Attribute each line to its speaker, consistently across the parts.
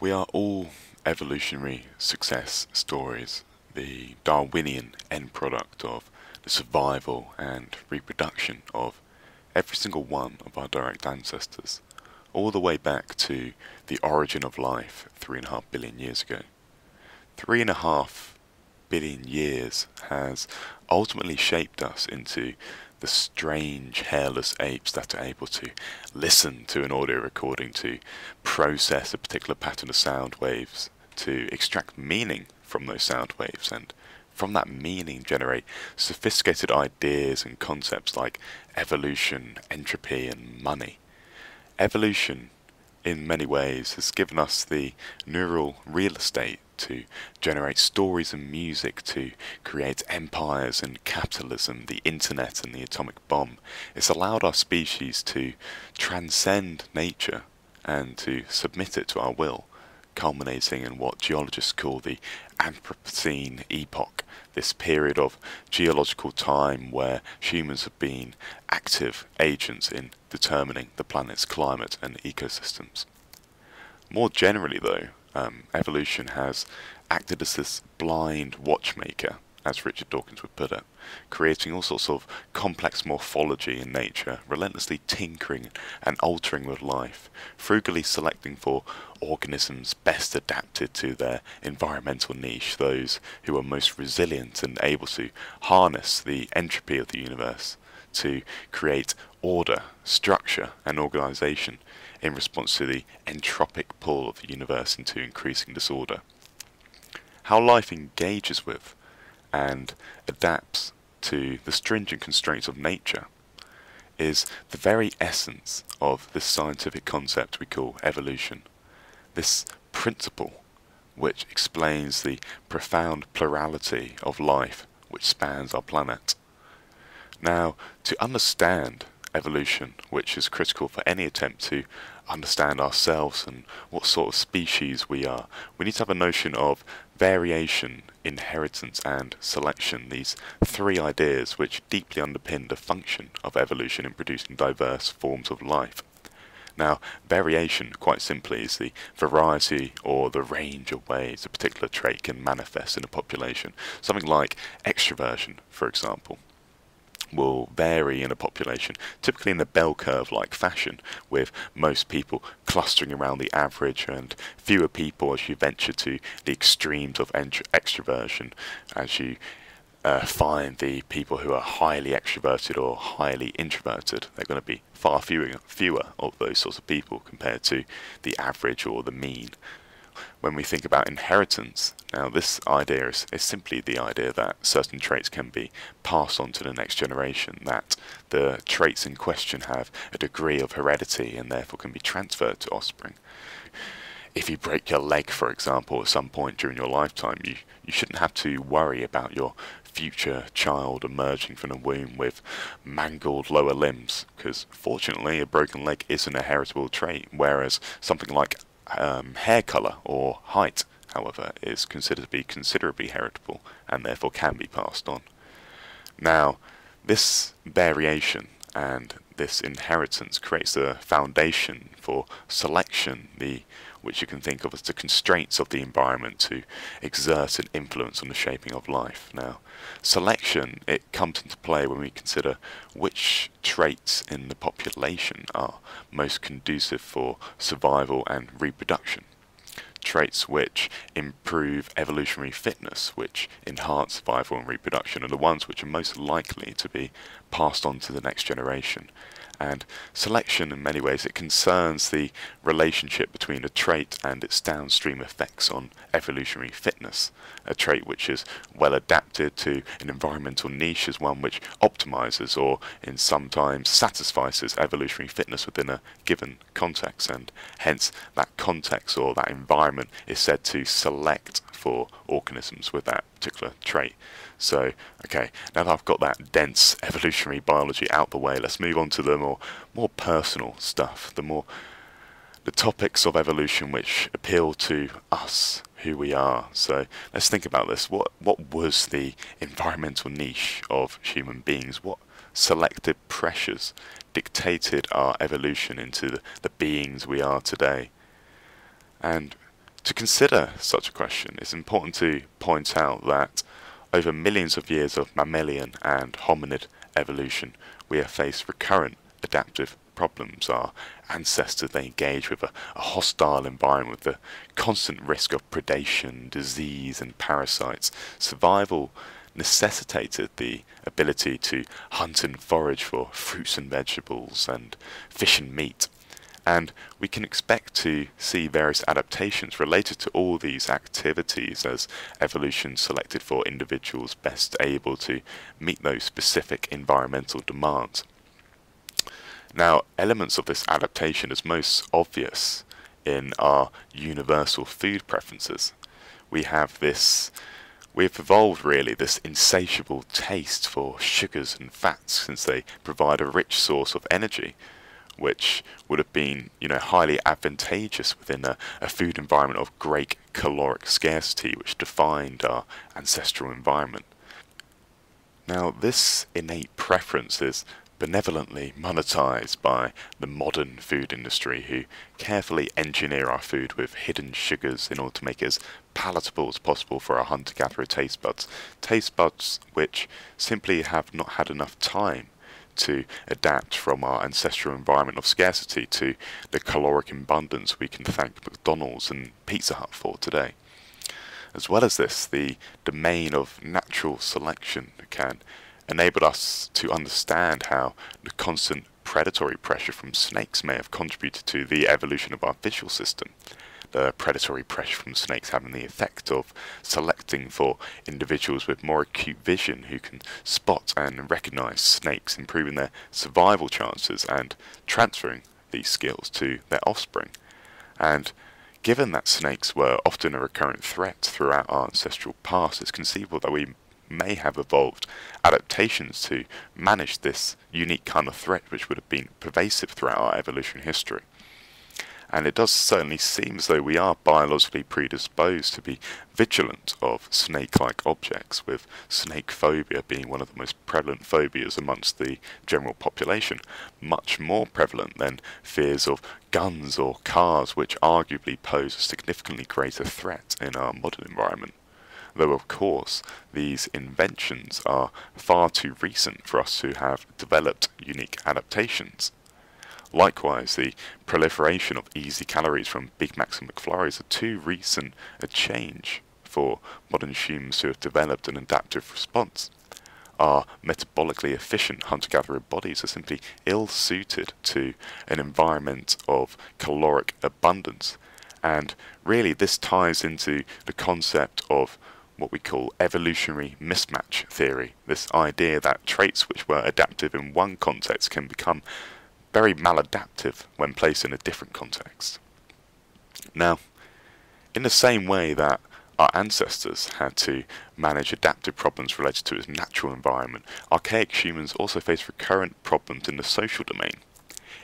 Speaker 1: We are all evolutionary success stories, the Darwinian end product of the survival and reproduction of every single one of our direct ancestors, all the way back to the origin of life three and a half billion years ago. Three and a half billion years has ultimately shaped us into the strange hairless apes that are able to listen to an audio recording, to process a particular pattern of sound waves, to extract meaning from those sound waves, and from that meaning generate sophisticated ideas and concepts like evolution, entropy, and money. Evolution, in many ways, has given us the neural real estate to generate stories and music, to create empires and capitalism, the internet and the atomic bomb. It's allowed our species to transcend nature and to submit it to our will, culminating in what geologists call the Anthropocene epoch, this period of geological time where humans have been active agents in determining the planet's climate and ecosystems. More generally, though, um, evolution has acted as this blind watchmaker, as Richard Dawkins would put it, creating all sorts of complex morphology in nature, relentlessly tinkering and altering with life, frugally selecting for organisms best adapted to their environmental niche, those who are most resilient and able to harness the entropy of the universe to create order, structure, and organization in response to the entropic pull of the universe into increasing disorder. How life engages with and adapts to the stringent constraints of nature is the very essence of this scientific concept we call evolution. This principle which explains the profound plurality of life which spans our planet. Now, to understand evolution, which is critical for any attempt to understand ourselves and what sort of species we are, we need to have a notion of variation, inheritance, and selection, these three ideas which deeply underpin the function of evolution in producing diverse forms of life. Now, variation, quite simply, is the variety or the range of ways a particular trait can manifest in a population. Something like extroversion, for example will vary in a population, typically in a bell curve like fashion, with most people clustering around the average and fewer people as you venture to the extremes of extroversion, as you uh, find the people who are highly extroverted or highly introverted. They're going to be far fewer, fewer of those sorts of people compared to the average or the mean when we think about inheritance, now this idea is, is, simply the idea that certain traits can be passed on to the next generation, that the traits in question have a degree of heredity and therefore can be transferred to offspring. If you break your leg, for example, at some point during your lifetime, you, you shouldn't have to worry about your future child emerging from the womb with mangled lower limbs, because fortunately a broken leg isn't a heritable trait, whereas something like um, hair colour or height, however, is considered to be considerably heritable and therefore can be passed on. Now, this variation and this inheritance creates the foundation for selection, the which you can think of as the constraints of the environment to exert an influence on the shaping of life. Now, selection, it comes into play when we consider which traits in the population are most conducive for survival and reproduction. Traits which improve evolutionary fitness, which enhance survival and reproduction, are the ones which are most likely to be passed on to the next generation and selection in many ways it concerns the relationship between a trait and its downstream effects on evolutionary fitness. A trait which is well adapted to an environmental niche is one which optimizes or in sometimes satisfies evolutionary fitness within a given context and hence that context or that environment is said to select for organisms with that particular trait. So, okay, now that I've got that dense evolutionary biology out the way, let's move on to the more more personal stuff, the more the topics of evolution which appeal to us, who we are. So let's think about this. What what was the environmental niche of human beings? What selected pressures dictated our evolution into the, the beings we are today? And To consider such a question, it's important to point out that over millions of years of mammalian and hominid evolution, we have faced recurrent adaptive problems. Our ancestors, they engage with a, a, hostile environment with the constant risk of predation, disease and parasites. Survival necessitated the ability to hunt and forage for fruits and vegetables and fish and meat. And we can expect to see various adaptations related to all these activities as evolution selected for individuals best able to meet those specific environmental demands. Now, elements of this adaptation is most obvious in our universal food preferences. We have this, we've evolved really this insatiable taste for sugars and fats since they provide a rich source of energy, which would have been, you know, highly advantageous within a, a food environment of great caloric scarcity which defined our ancestral environment. Now, this innate preference is benevolently monetized by the modern food industry who carefully engineer our food with hidden sugars in order to make it as palatable as possible for our hunter-gatherer taste buds. Taste buds which simply have not had enough time to adapt from our ancestral environment of scarcity to the caloric abundance we can thank McDonald's and Pizza Hut for today. As well as this, the domain of natural selection can enable us to understand how the constant predatory pressure from snakes may have contributed to the evolution of our visual system. The uh, predatory pressure from snakes having the effect of selecting for individuals with more acute vision who can spot and recognize snakes, improving their survival chances and transferring these skills to their offspring. And given that snakes were often a recurrent threat throughout our ancestral past, it's conceivable that we may have evolved adaptations to manage this unique kind of threat which would have been pervasive throughout our evolutionary history. And it does certainly seem as though we are biologically predisposed to be vigilant of snake-like objects, with snake phobia being one of the most prevalent phobias amongst the general population, much more prevalent than fears of guns or cars, which arguably pose a significantly greater threat in our modern environment though of course these inventions are far too recent for us to have developed unique adaptations. Likewise, the proliferation of easy calories from Big Macs and McFlurries are too recent a change for modern humans to have developed an adaptive response. Our metabolically efficient hunter-gatherer bodies are simply ill-suited to an environment of caloric abundance, and really this ties into the concept of what we call evolutionary mismatch theory, this idea that traits which were adaptive in one context can become very maladaptive when placed in a different context. Now, in the same way that our ancestors had to manage adaptive problems related to its natural environment, archaic humans also faced recurrent problems in the social domain,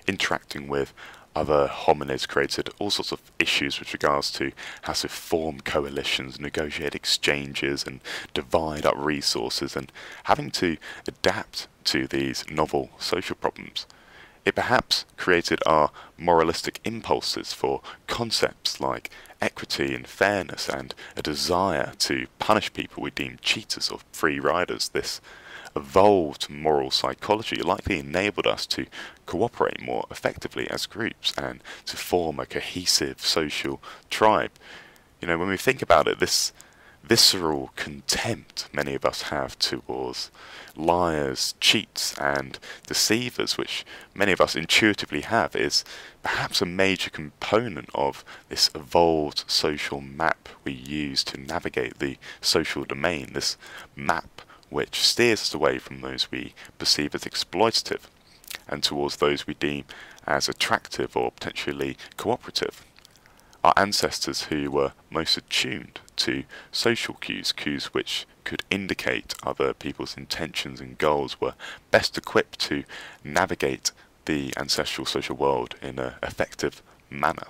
Speaker 1: interacting with other hominids created all sorts of issues with regards to how to form coalitions, negotiate exchanges, and divide up resources, and having to adapt to these novel social problems. It perhaps created our moralistic impulses for concepts like equity and fairness and a desire to punish people we deem cheaters or free riders. This evolved moral psychology likely enabled us to cooperate more effectively as groups and to form a cohesive social tribe. You know, when we think about it, this visceral contempt many of us have towards liars, cheats, and deceivers, which many of us intuitively have, is perhaps a major component of this evolved social map we use to navigate the social domain, this map which steers us away from those we perceive as exploitative and towards those we deem as attractive or potentially cooperative. Our ancestors who were most attuned to social cues, cues which could indicate other people's intentions and goals, were best equipped to navigate the ancestral social world in an effective manner.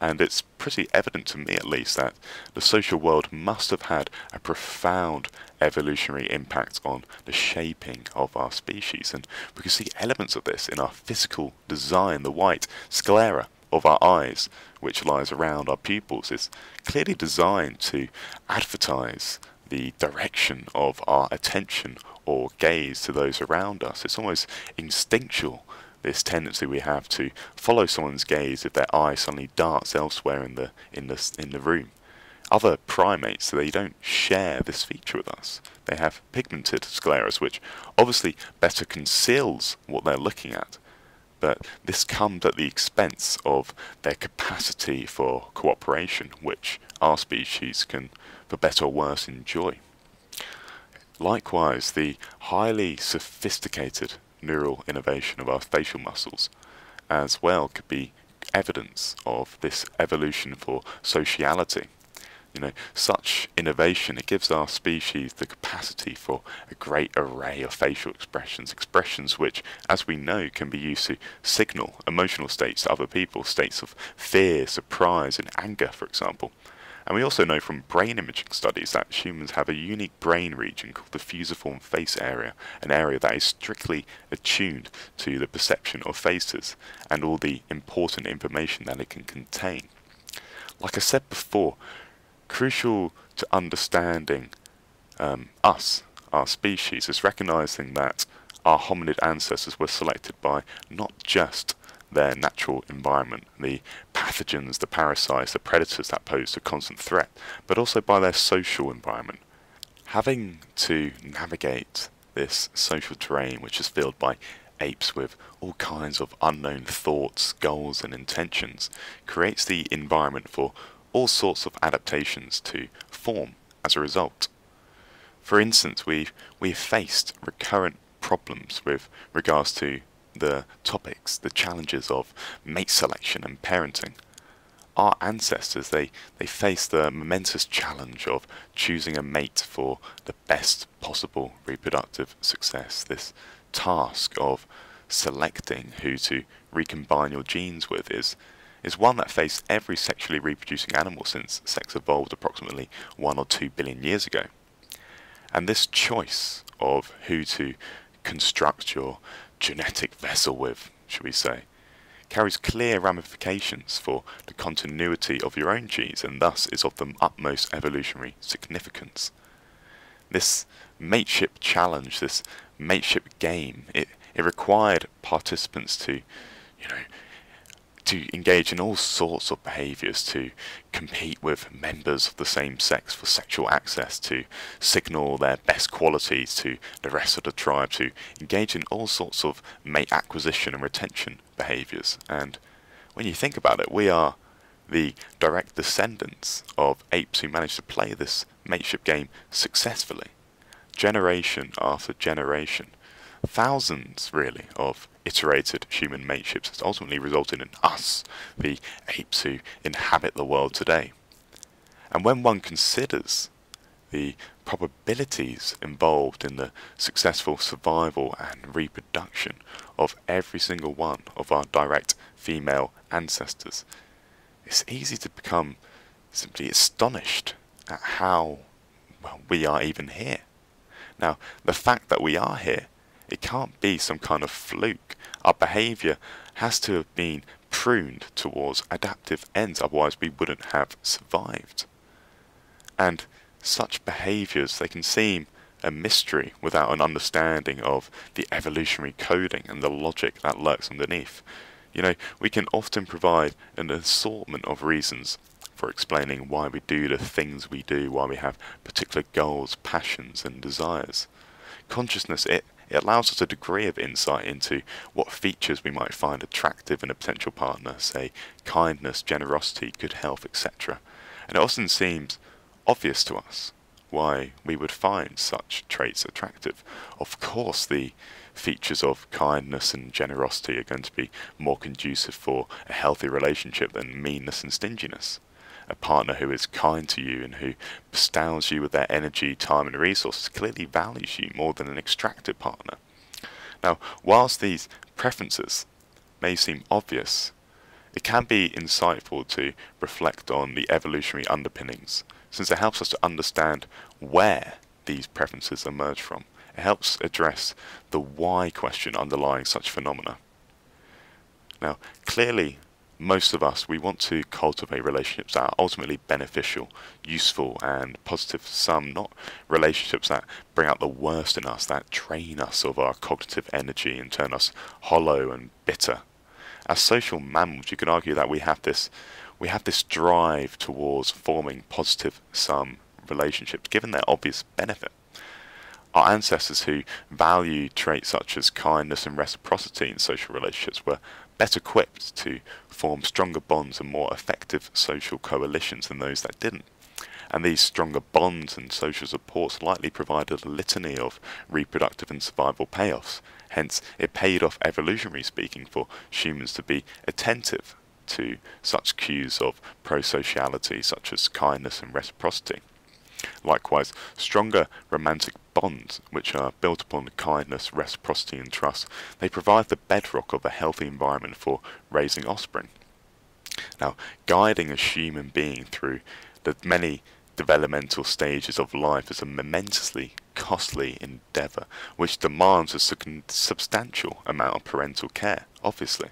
Speaker 1: And it's pretty evident to me, at least, that the social world must have had a profound evolutionary impact on the shaping of our species. And we can see elements of this in our physical design, the white sclera of our eyes, which lies around our pupils, is clearly designed to advertise the direction of our attention or gaze to those around us. It's almost instinctual, this tendency we have to follow someone's gaze if their eye suddenly darts elsewhere in the, in the, in the room. Other primates, they don't share this feature with us. They have pigmented scleras, which obviously better conceals what they're looking at. But this comes at the expense of their capacity for cooperation, which our species can, for better or worse, enjoy. Likewise, the highly sophisticated neural innervation of our facial muscles as well could be evidence of this evolution for sociality you know, such innovation, it gives our species the capacity for a great array of facial expressions, expressions which, as we know, can be used to signal emotional states to other people, states of fear, surprise, and anger, for example. And we also know from brain imaging studies that humans have a unique brain region called the fusiform face area, an area that is strictly attuned to the perception of faces and all the important information that it can contain. Like I said before, crucial to understanding um, us, our species, is recognizing that our hominid ancestors were selected by not just their natural environment, the pathogens, the parasites, the predators that posed a constant threat, but also by their social environment. Having to navigate this social terrain, which is filled by apes with all kinds of unknown thoughts, goals, and intentions, creates the environment for all sorts of adaptations to form as a result. For instance, we've, we've faced recurrent problems with regards to the topics, the challenges of mate selection and parenting. Our ancestors, they, they faced the momentous challenge of choosing a mate for the best possible reproductive success, this task of selecting who to recombine your genes with is is one that faced every sexually reproducing animal since sex evolved approximately one or two billion years ago. And this choice of who to construct your genetic vessel with, should we say, carries clear ramifications for the continuity of your own genes and thus is of the utmost evolutionary significance. This mateship challenge, this mateship game, it, it required participants to, you know, to engage in all sorts of behaviours to compete with members of the same sex for sexual access, to signal their best qualities to the rest of the tribe, to engage in all sorts of mate acquisition and retention behaviours. And when you think about it, we are the direct descendants of apes who managed to play this mateship game successfully, generation after generation. Thousands, really, of iterated human mateships has ultimately resulted in us, the apes who inhabit the world today. And when one considers the probabilities involved in the successful survival and reproduction of every single one of our direct female ancestors, it's easy to become simply astonished at how well, we are even here. Now, the fact that we are here it can't be some kind of fluke. Our behaviour has to have been pruned towards adaptive ends, otherwise we wouldn't have survived. And such behaviours, they can seem a mystery without an understanding of the evolutionary coding and the logic that lurks underneath. You know, we can often provide an assortment of reasons for explaining why we do the things we do, why we have particular goals, passions, and desires. Consciousness, it it allows us a degree of insight into what features we might find attractive in a potential partner, say kindness, generosity, good health, etc. And it often seems obvious to us why we would find such traits attractive. Of course, the features of kindness and generosity are going to be more conducive for a healthy relationship than meanness and stinginess a partner who is kind to you and who bestows you with their energy, time, and resources clearly values you more than an extractive partner. Now, whilst these preferences may seem obvious, it can be insightful to reflect on the evolutionary underpinnings, since it helps us to understand where these preferences emerge from. It helps address the why question underlying such phenomena. Now, clearly, most of us, we want to cultivate relationships that are ultimately beneficial, useful, and positive for some, not relationships that bring out the worst in us, that drain us of our cognitive energy and turn us hollow and bitter. As social mammals, you can argue that we have this we have this drive towards forming positive sum relationships, given their obvious benefit. Our ancestors who valued traits such as kindness and reciprocity in social relationships were better equipped to form stronger bonds and more effective social coalitions than those that didn't. And these stronger bonds and social supports likely provided a litany of reproductive and survival payoffs. Hence, it paid off, evolutionary speaking, for humans to be attentive to such cues of prosociality, such as kindness and reciprocity. Likewise, stronger romantic bonds, which are built upon kindness, reciprocity, and trust, they provide the bedrock of a healthy environment for raising offspring. Now, guiding a human being through the many developmental stages of life is a momentously costly endeavour, which demands a substantial amount of parental care, obviously.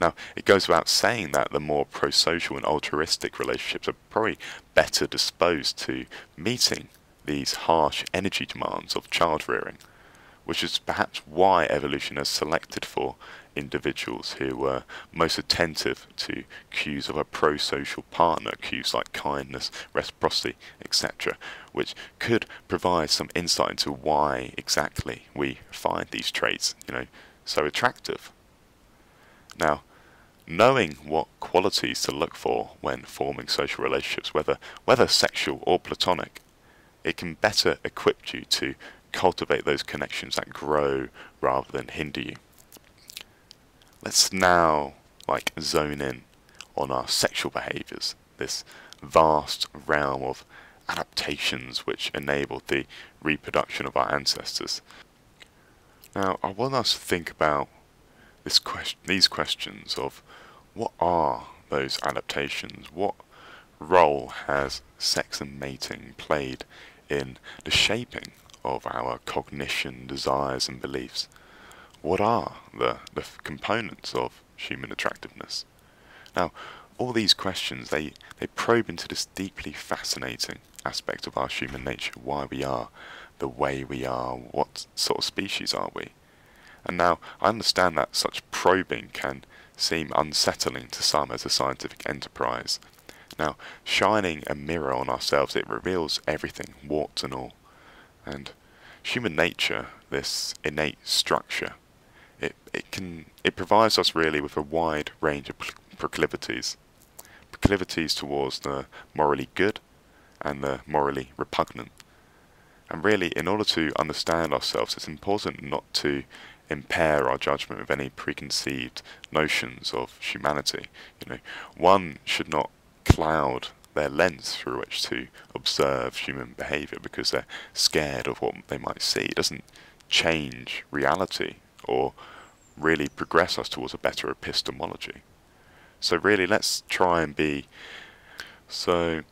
Speaker 1: Now, it goes without saying that the more pro-social and altruistic relationships are probably better disposed to meeting these harsh energy demands of child rearing, which is perhaps why evolution has selected for individuals who were most attentive to cues of a pro-social partner, cues like kindness, reciprocity, etc., which could provide some insight into why exactly we find these traits, you know, so attractive. Now, knowing what qualities to look for when forming social relationships, whether, whether sexual or platonic, it can better equip you to cultivate those connections that grow rather than hinder you. Let's now like zone in on our sexual behaviors, this vast realm of adaptations which enabled the reproduction of our ancestors. Now, I want us to think about this question, these questions of what are those adaptations? What role has sex and mating played in the shaping of our cognition, desires, and beliefs? What are the, the components of human attractiveness? Now, all these questions, they, they probe into this deeply fascinating aspect of our human nature, why we are the way we are, what sort of species are we? And now I understand that such probing can seem unsettling to some as a scientific enterprise. Now, shining a mirror on ourselves, it reveals everything, warts and all. And human nature, this innate structure, it, it can it provides us really with a wide range of proclivities. Proclivities towards the morally good and the morally repugnant. And really, in order to understand ourselves, it's important not to impair our judgment with any preconceived notions of humanity. You know, one should not cloud their lens through which to observe human behaviour because they're scared of what they might see. It doesn't change reality or really progress us towards a better epistemology. So really let's try and be so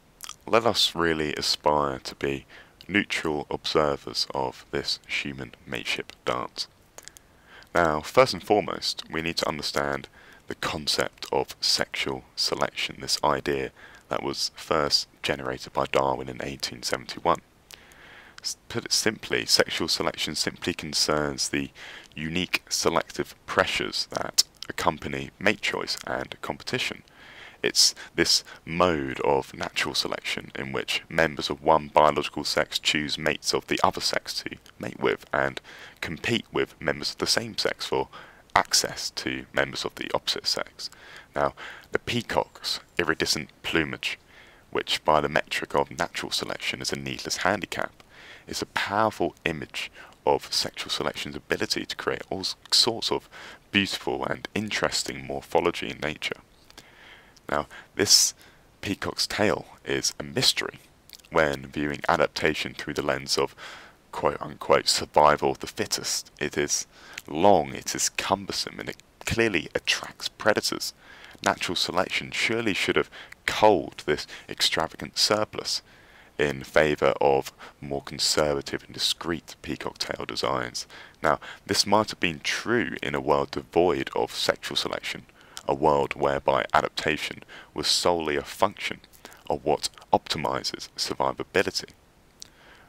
Speaker 1: let us really aspire to be neutral observers of this human mateship dance. Now, first and foremost, we need to understand the concept of sexual selection, this idea that was first generated by Darwin in 1871. Put it simply, sexual selection simply concerns the unique selective pressures that accompany mate choice and competition. It's this mode of natural selection in which members of one biological sex choose mates of the other sex to mate with and compete with members of the same sex for access to members of the opposite sex. Now, the peacock's iridescent plumage, which by the metric of natural selection is a needless handicap, is a powerful image of sexual selection's ability to create all sorts of beautiful and interesting morphology in nature. Now, this peacock's tail is a mystery when viewing adaptation through the lens of quote unquote survival of the fittest. It is long, it is cumbersome, and it clearly attracts predators. Natural selection surely should have culled this extravagant surplus in favour of more conservative and discreet peacock tail designs. Now, this might have been true in a world devoid of sexual selection, a world whereby adaptation was solely a function of what optimizes survivability.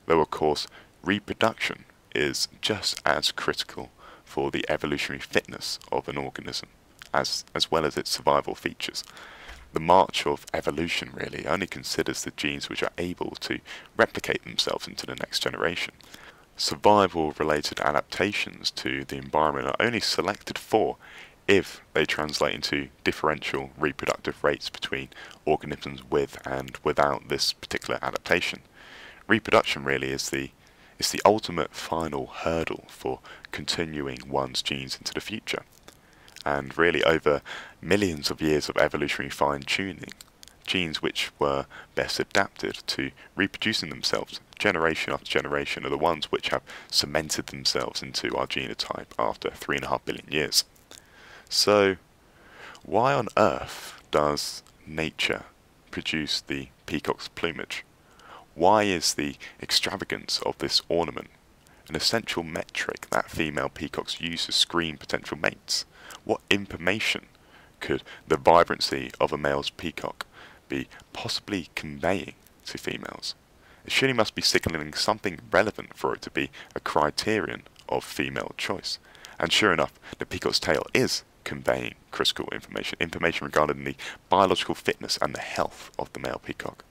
Speaker 1: Though of course reproduction is just as critical for the evolutionary fitness of an organism as, as well as its survival features. The march of evolution really only considers the genes which are able to replicate themselves into the next generation. Survival related adaptations to the environment are only selected for if they translate into differential reproductive rates between organisms with and without this particular adaptation. Reproduction really is the is the ultimate final hurdle for continuing one's genes into the future. And really over millions of years of evolutionary fine-tuning, genes which were best adapted to reproducing themselves generation after generation are the ones which have cemented themselves into our genotype after three and a half billion years. So, why on earth does nature produce the peacock's plumage? Why is the extravagance of this ornament an essential metric that female peacocks use to screen potential mates? What information could the vibrancy of a male's peacock be possibly conveying to females? It surely must be signalling something relevant for it to be a criterion of female choice. And sure enough, the peacock's tail is conveying critical information, information regarding the biological fitness and the health of the male peacock.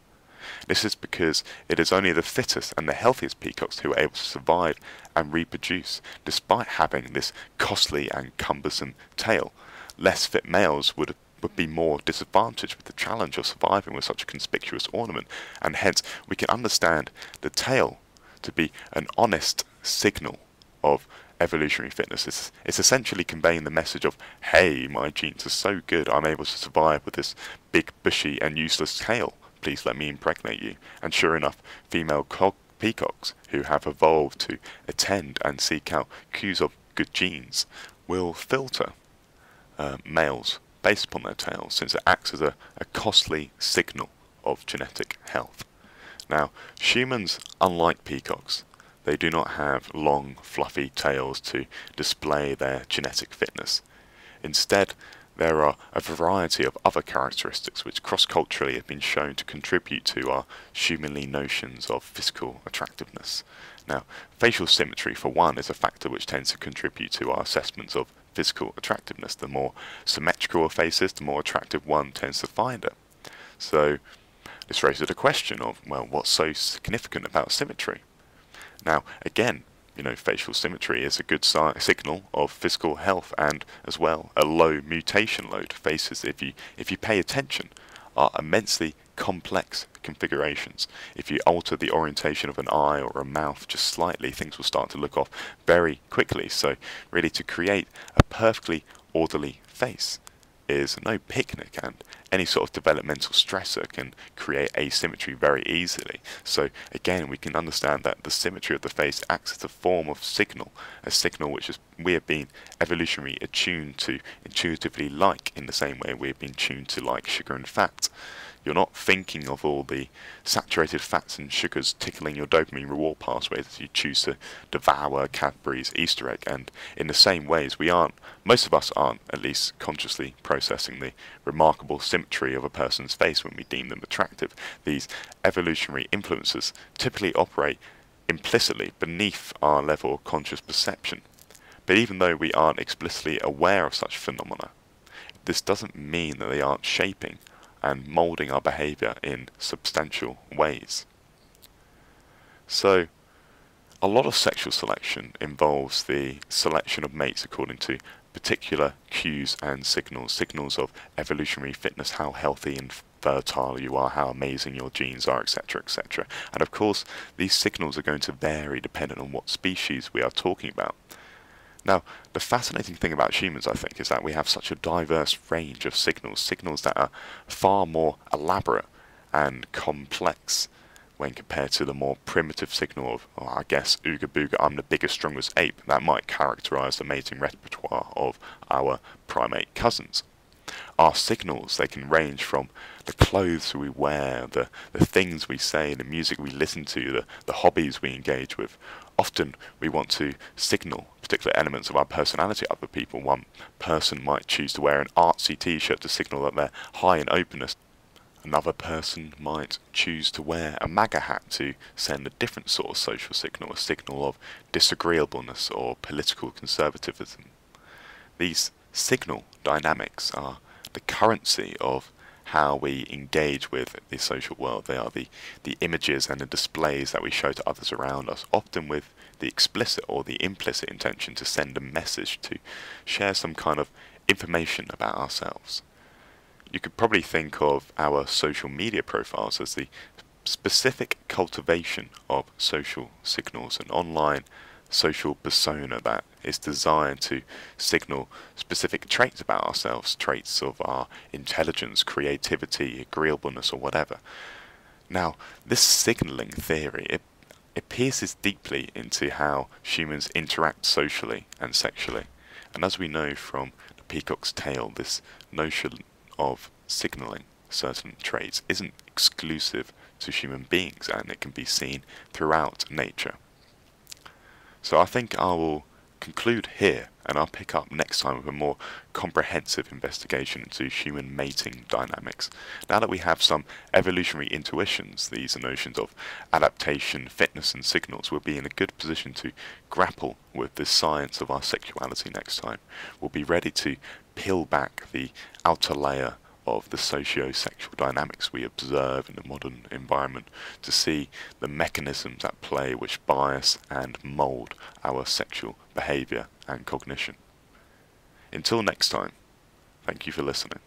Speaker 1: This is because it is only the fittest and the healthiest peacocks who are able to survive and reproduce, despite having this costly and cumbersome tail. Less fit males would would be more disadvantaged with the challenge of surviving with such a conspicuous ornament, and hence we can understand the tail to be an honest signal of evolutionary fitness. It's, it's essentially conveying the message of, hey, my genes are so good, I'm able to survive with this big, bushy, and useless tail please let me impregnate you. And sure enough, female peacocks who have evolved to attend and seek out cues of good genes will filter uh, males based upon their tails since it acts as a, a costly signal of genetic health. Now, humans, unlike peacocks, they do not have long, fluffy tails to display their genetic fitness. Instead, there are a variety of other characteristics which cross-culturally have been shown to contribute to our humanly notions of physical attractiveness. Now, facial symmetry, for one, is a factor which tends to contribute to our assessments of physical attractiveness. The more symmetrical a face is, the more attractive one tends to find it. So, this raises a question of, well, what's so significant about symmetry? Now, again, you know, facial symmetry is a good si signal of physical health and as well a low mutation load. Faces, if you if you pay attention, are immensely complex configurations. If you alter the orientation of an eye or a mouth just slightly, things will start to look off very quickly. So really to create a perfectly orderly face is no picnic and any sort of developmental stressor can create asymmetry very easily. So again, we can understand that the symmetry of the face acts as a form of signal, a signal which is, we have been evolutionarily attuned to intuitively like in the same way we have been tuned to like sugar and fat. You're not thinking of all the saturated fats and sugars tickling your dopamine reward pathways as you choose to devour Cadbury's Easter egg. And in the same ways, we aren't, most of us aren't at least consciously processing the remarkable symmetry of a person's face when we deem them attractive. These evolutionary influences typically operate implicitly beneath our level of conscious perception. But even though we aren't explicitly aware of such phenomena, this doesn't mean that they aren't shaping and moulding our behaviour in substantial ways. So, a lot of sexual selection involves the selection of mates according to particular cues and signals, signals of evolutionary fitness, how healthy and fertile you are, how amazing your genes are, etc., etc. And of course, these signals are going to vary depending on what species we are talking about. Now, the fascinating thing about humans, I think, is that we have such a diverse range of signals, signals that are far more elaborate and complex when compared to the more primitive signal of, oh, I guess, ooga booga, I'm the biggest, strongest ape, that might characterize the mating repertoire of our primate cousins. Our signals, they can range from the clothes we wear, the, the things we say, the music we listen to, the, the hobbies we engage with. Often we want to signal particular elements of our personality to other people. One person might choose to wear an artsy t-shirt to signal that they're high in openness. Another person might choose to wear a MAGA hat to send a different sort of social signal, a signal of disagreeableness or political conservatism. These signal dynamics are the currency of how we engage with the social world. They are the, the images and the displays that we show to others around us, often with the explicit or the implicit intention to send a message, to share some kind of information about ourselves. You could probably think of our social media profiles as the specific cultivation of social signals, and online social persona that is designed to signal specific traits about ourselves, traits of our intelligence, creativity, agreeableness, or whatever. Now, this signaling theory, it, it pierces deeply into how humans interact socially and sexually. And as we know from the peacock's tail, this notion of signaling certain traits isn't exclusive to human beings and it can be seen throughout nature. So I think I will conclude here and I'll pick up next time with a more comprehensive investigation into human mating dynamics. Now that we have some evolutionary intuitions, these notions of adaptation, fitness and signals, we'll be in a good position to grapple with the science of our sexuality next time. We'll be ready to peel back the outer layer of the socio-sexual dynamics we observe in the modern environment to see the mechanisms at play which bias and mould our sexual behaviour and cognition. Until next time, thank you for listening.